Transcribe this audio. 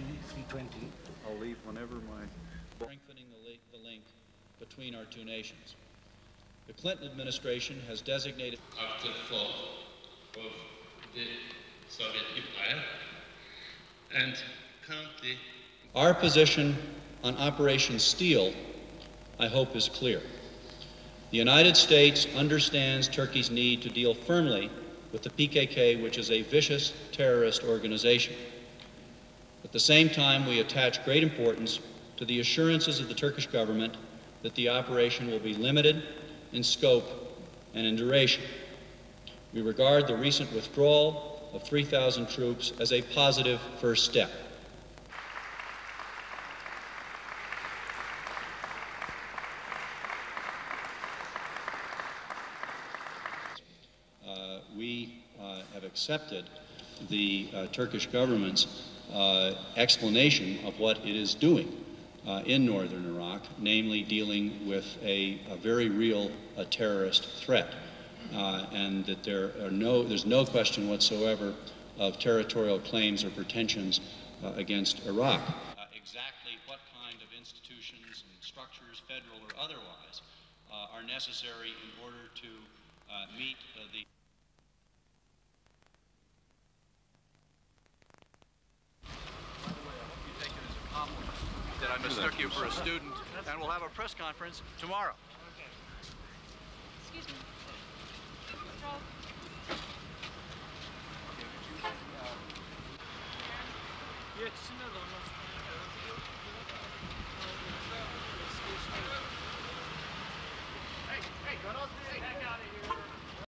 G20. I'll leave whenever my strengthening the, li- the link between our two nations. The Clinton administration has designated after the fall of the Soviet Empire. And currently, our position on Operation Steel, I hope, is clear. The United States understands Turkey's need to deal firmly with the PKK, which is a vicious terrorist organization. At the same time, we attach great importance to the assurances of the Turkish government that the operation will be limited in scope and in duration. We regard the recent withdrawal of 3,000 troops as a positive first step. Uh, we uh, have accepted the uh, Turkish government's explanation of what it is doing uh, in northern Iraq, namely dealing with a, a very real uh, terrorist threat, uh, and that there are no, there's no question whatsoever of territorial claims or pretensions uh, against Iraq. Uh, exactly what kind of institutions and structures, federal or otherwise, uh, are necessary in order to uh, meet uh, the that I mistook you for a student, and we'll have a press conference tomorrow. Excuse me. Yes.